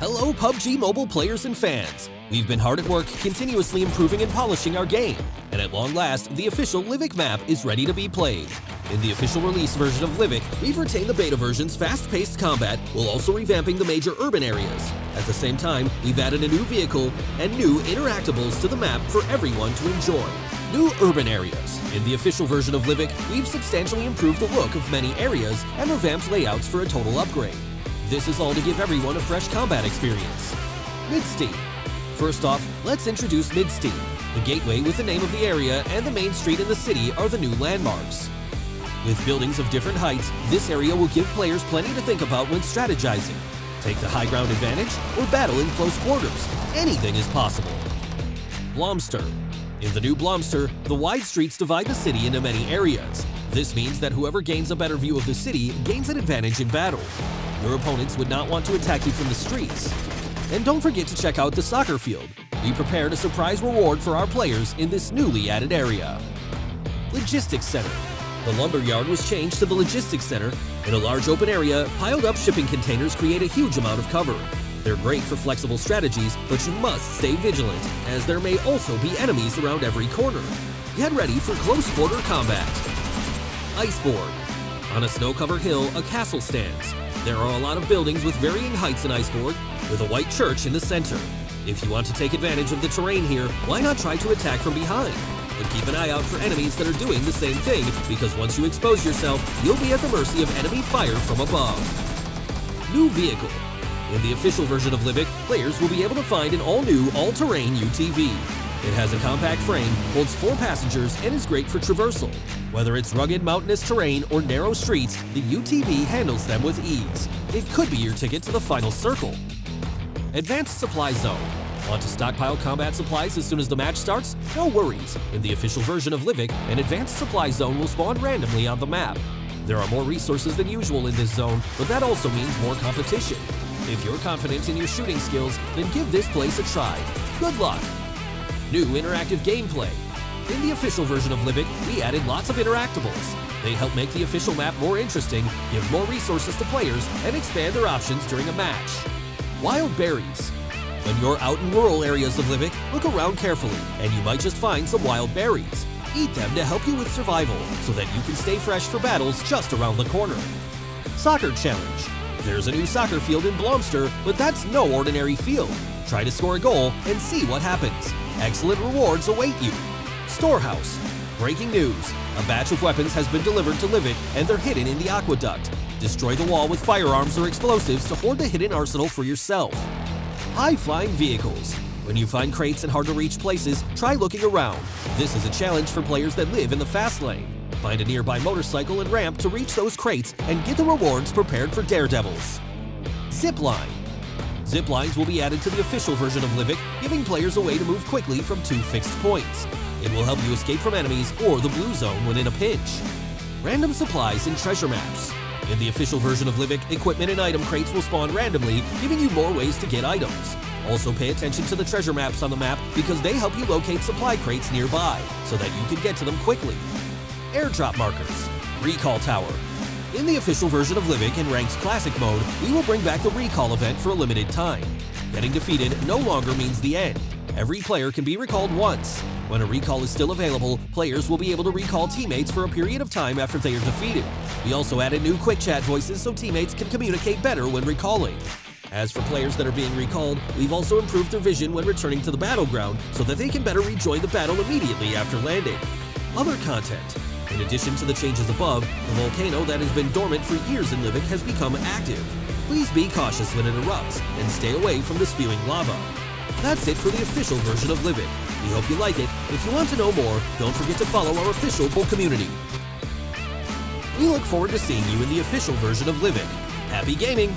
Hello, PUBG Mobile players and fans! We've been hard at work continuously improving and polishing our game, and at long last, the official Livik map is ready to be played. In the official release version of Livik, we've retained the beta version's fast-paced combat while also revamping the major urban areas. At the same time, we've added a new vehicle and new interactables to the map for everyone to enjoy. New urban areas. In the official version of Livik, we've substantially improved the look of many areas and revamped layouts for a total upgrade. This is all to give everyone a fresh combat experience. Midstein. First off, let's introduce Midstein. The gateway with the name of the area and the main street in the city are the new landmarks. With buildings of different heights, this area will give players plenty to think about when strategizing. Take the high ground advantage or battle in close quarters. Anything is possible. Blomster. In the new Blomster, the wide streets divide the city into many areas. This means that whoever gains a better view of the city gains an advantage in battle. Your opponents would not want to attack you from the streets. And don't forget to check out the soccer field. We prepared a surprise reward for our players in this newly added area. Logistics Center. The lumberyard was changed to the logistics center. In a large open area, piled up shipping containers create a huge amount of cover. They're great for flexible strategies, but you must stay vigilant, as there may also be enemies around every corner. Get ready for close quarter combat. Iceborg. On a snow-covered hill, a castle stands. There are a lot of buildings with varying heights in Iceborg, with a white church in the center. If you want to take advantage of the terrain here, why not try to attack from behind? But keep an eye out for enemies that are doing the same thing, because once you expose yourself, you'll be at the mercy of enemy fire from above. New Vehicle In the official version of Livik, players will be able to find an all-new, all-terrain UTV. It has a compact frame, holds four passengers, and is great for traversal. Whether it's rugged mountainous terrain or narrow streets, the UTV handles them with ease. It could be your ticket to the final circle. Advanced Supply Zone. Want to stockpile combat supplies as soon as the match starts? No worries. In the official version of Livik, an advanced supply zone will spawn randomly on the map. There are more resources than usual in this zone, but that also means more competition. If you're confident in your shooting skills, then give this place a try. Good luck! New interactive gameplay. In the official version of Livik, we added lots of interactables. They help make the official map more interesting, give more resources to players, and expand their options during a match. Wild berries. When you're out in rural areas of Livik, look around carefully, and you might just find some wild berries. Eat them to help you with survival, so that you can stay fresh for battles just around the corner. Soccer Challenge. There's a new soccer field in Blomster, but that's no ordinary field. Try to score a goal and see what happens. Excellent rewards await you. Storehouse. Breaking news. A batch of weapons has been delivered to Livik and they're hidden in the aqueduct. Destroy the wall with firearms or explosives to hoard the hidden arsenal for yourself. High-flying vehicles. When you find crates in hard-to-reach places, try looking around. This is a challenge for players that live in the fast lane. Find a nearby motorcycle and ramp to reach those crates and get the rewards prepared for daredevils. Zipline. Zip lines will be added to the official version of Livik, giving players a way to move quickly from two fixed points. It will help you escape from enemies or the blue zone when in a pinch. Random supplies and treasure maps. In the official version of Livik, equipment and item crates will spawn randomly, giving you more ways to get items. Also pay attention to the treasure maps on the map because they help you locate supply crates nearby, so that you can get to them quickly. Airdrop markers. Recall Tower. In the official version of Livik in Ranked Classic mode, we will bring back the Recall event for a limited time. Getting defeated no longer means the end. Every player can be recalled once. When a recall is still available, players will be able to recall teammates for a period of time after they are defeated. We also added new quick chat voices so teammates can communicate better when recalling. As for players that are being recalled, we've also improved their vision when returning to the battleground so that they can better rejoin the battle immediately after landing. Other content. In addition to the changes above, the volcano that has been dormant for years in Livik has become active. Please be cautious when it erupts and stay away from the spewing lava. That's it for the official version of Livik. We hope you like it. If you want to know more, don't forget to follow our official Bull community. We look forward to seeing you in the official version of Livik. Happy gaming!